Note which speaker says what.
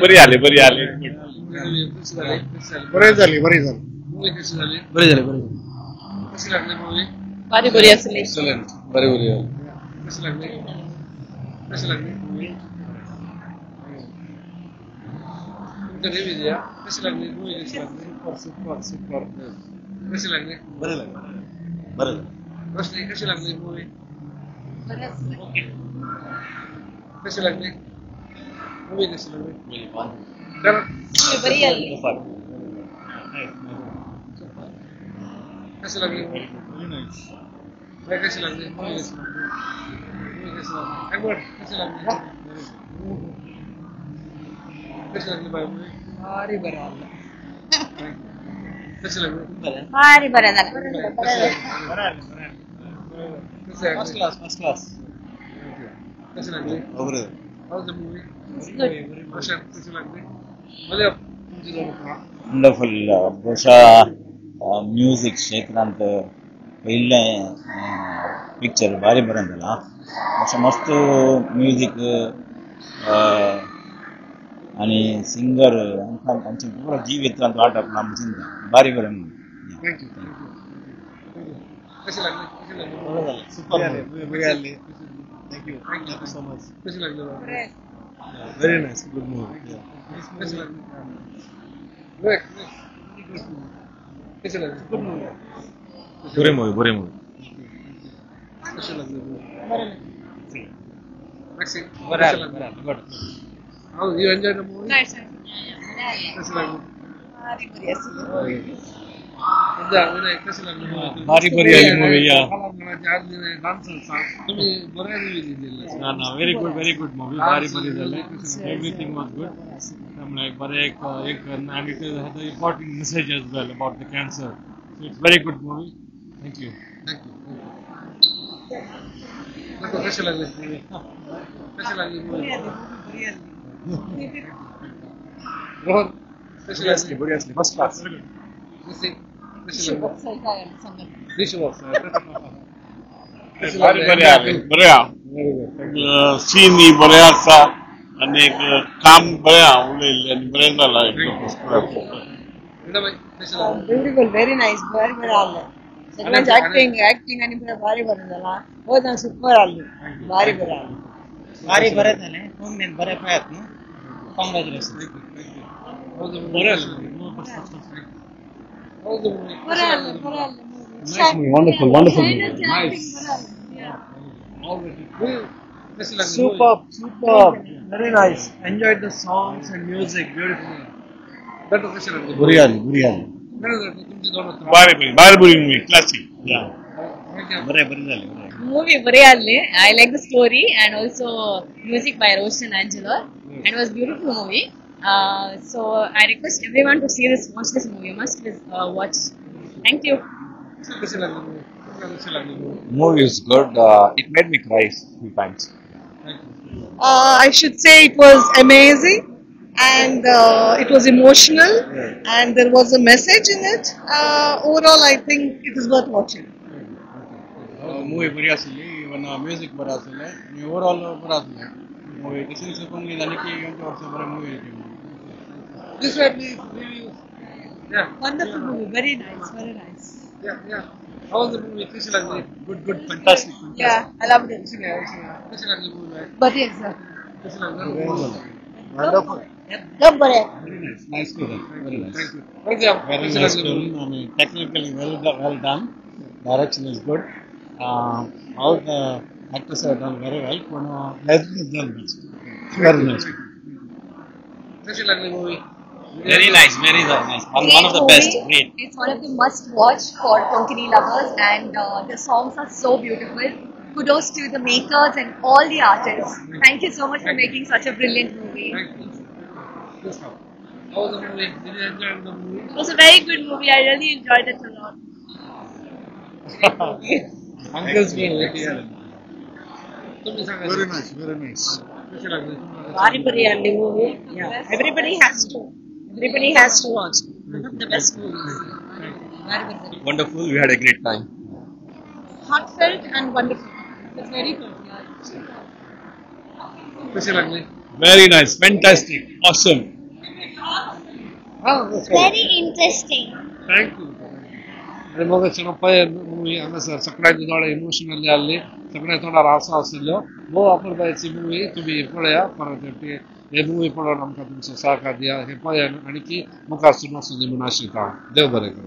Speaker 1: बरी आले बरी आले.
Speaker 2: बरे झाली बरी झाली.
Speaker 3: बरी झाली बरी
Speaker 4: कशी लागली मूवी फारी बरी असली.
Speaker 3: एक्सलंट बरी बरी
Speaker 2: कशी लागली
Speaker 3: कशी लागली मूवी विजया
Speaker 2: कशी लागली मूवी कशी लागली सुपर सुपर सुपर कशी लागली बरे लागली
Speaker 4: बरे लागली
Speaker 2: कशी कशी लागली मूवी ओके. कशी लागली? Movie in the cinema.
Speaker 3: Movie one.
Speaker 2: Chalo. Movie
Speaker 4: bari aayi.
Speaker 5: Super.
Speaker 2: कैसे लगी मूवी नाइस मैं कैसे लगी मूवी कैसे लगी मूवी कैसे लगी एडवर्ड कैसे लगी कैसे लगी भाई मूवी
Speaker 4: भारी बराल
Speaker 2: कैसे लगी
Speaker 4: भारी बराल बराल
Speaker 2: बराल फ़र्स्ट
Speaker 3: क्लास फ़र्स्ट क्लास
Speaker 2: कैसे लगी
Speaker 3: how
Speaker 2: was the movie Asha, कशी लागली मला तुमची दोन
Speaker 6: ವಂಡರ್ಫುಲ್ ಬಹುಶಃ ಮ್ಯೂಸಿಕ್ ಕ್ಷೇತ್ರಾಂತ ಪೈಲೆ ಪಿಕ್ಚರ್ ಭಾರಿ ಬರಂದಲ್ಲ ಬಹುಶಃ ಮಸ್ತ್ ಮ್ಯೂಸಿಕ್ आणि सिंगर आमचे पुरा जीव येतो आणि वाटप आम चिंता भारी बरं
Speaker 2: थँक्यू कशी लागली कशी लागली
Speaker 3: ಸೂಪರ್ ಬರೆ ಆಗಲಿ thank you thank you so much
Speaker 2: कशी लागली Yeah,
Speaker 3: very nice, good movie.
Speaker 2: Yeah. Nice movie. Nice. कैसे लगे गुड मूवी
Speaker 3: बुरे मूवी बुरे मूवी
Speaker 2: कैसे लगे मूवी
Speaker 3: मैक्सिम
Speaker 2: बराबर बराबर good how you enjoy the movie
Speaker 3: nice कैसे
Speaker 2: लगे very good yes. ಭಾರಿ ಬರಿ ಆಗಿ ಮೂವಿ ಯಾ
Speaker 5: ना ना very good very good movie भारी बरी झाली एव्हरीथिंग वॉज़ गुड त्यामुळे एक बरं एक एक आणि ते important message as well about the cancer so it's very good movie
Speaker 2: thank you thank you कसे लागले कसे लागले मूवी बरी असली
Speaker 3: बरी असली first class
Speaker 2: कशी कशी लागली Dish box. कशी
Speaker 1: भारी
Speaker 2: लागली?
Speaker 1: बरी आली बऱ्या सीन ही बऱ्या आसा आणि एक काम बऱ्या उलयल्लें आनी बरें जालां एकदम
Speaker 2: विनाबाई, कशी लागली?
Speaker 4: ब्युटिफुल व्हेरी नाईस भारी बरं आलं सगळ्यांची ऍक्टिंग ऍक्टिंग आणि बरं भारी बरं झाला हो Morale,
Speaker 3: wonderful, wonderful
Speaker 2: movie. Nice.
Speaker 3: Superb, superb. Very nice. Enjoyed the songs and music. Beautiful.
Speaker 2: Better
Speaker 1: question of the Buriyali,
Speaker 2: Buriyali. Bari,
Speaker 3: Bari movie, classic. Yeah.
Speaker 4: Movie Buriyali. I like the story and also music by Roshan Angelo. And it was beautiful movie. Uh, so I request everyone to see this, watch this movie. You must uh, watch. Thank you.
Speaker 2: Movie
Speaker 6: is good. Uh, it made me cry
Speaker 2: few times.
Speaker 7: Uh, I should say it was amazing and uh, it was emotional and there was a message in it. overall, I think it is worth watching.
Speaker 5: Movie ಬರೀ ಆಸಿಲ್ಲ ಇವನ್ music ಬರೋ ಆಸಿಲ್ಲ ನೀವು over all ಬರೋ ಆಸಿಲ್ಲ movie Kishan ಸಿಬ್ಬಂದಿ ನನಗೆ ಎಂಟು ವರ್ಷ ಬರೋ ಮೂವಿ ಇದೆ
Speaker 2: this way, please. Yeah.
Speaker 4: Wonderful yeah. movie. Very nice. Very nice.
Speaker 2: Yeah, yeah. How was the movie? Good,
Speaker 5: good, fantastic. fantastic.
Speaker 4: Yeah, I loved it. But yes, sir.
Speaker 3: Wonderful.
Speaker 4: Yep.
Speaker 5: Very nice. Nice story.
Speaker 2: Very nice. Thank you.
Speaker 5: Very nice film. I mean, technically well, well done. Direction is good. Uh, all the actors have done very well. Very nice. has done. Very nice.
Speaker 2: Especially movie.
Speaker 6: Very nice, very nice. One, one of the best. Great.
Speaker 4: It's one of the must watch for Konkani lovers, and uh, the songs are so beautiful. Kudos to the makers and all the artists. Thank you so much for making such a brilliant movie.
Speaker 2: How was the movie? Did you enjoy the movie?
Speaker 4: It was a very good movie. I really enjoyed it a lot.
Speaker 3: Very nice, very nice.
Speaker 7: Very movie. Yeah. Everybody has to. Everybody has to watch one of the best movies.
Speaker 6: Wonderful. We had a great time.
Speaker 7: Heartfelt and wonderful. It's very good.
Speaker 2: Yeah. Very nice. Fantastic. Awesome.
Speaker 8: Very interesting.
Speaker 2: Thank you Shivamogga Chinnappa movie ಅಂದ್ರೆ sir ಸಕ್ಕಡೆ ತೋಡ emotional ಅಲ್ಲಿ ಸಕ್ಕಡೆ ತೋಡ ರಾಸಾಸಿಲ್ಲು ಬಹು ಅಪೂರ್ವ movie ತುಂಬಿ ಇಪ್ಪಳೆಯ ಪರವರ್ತಿ Ele nu e până la am capim să fac adia, e paia anichi, măcar să nu o să ne mânași ca. De o bărăcă.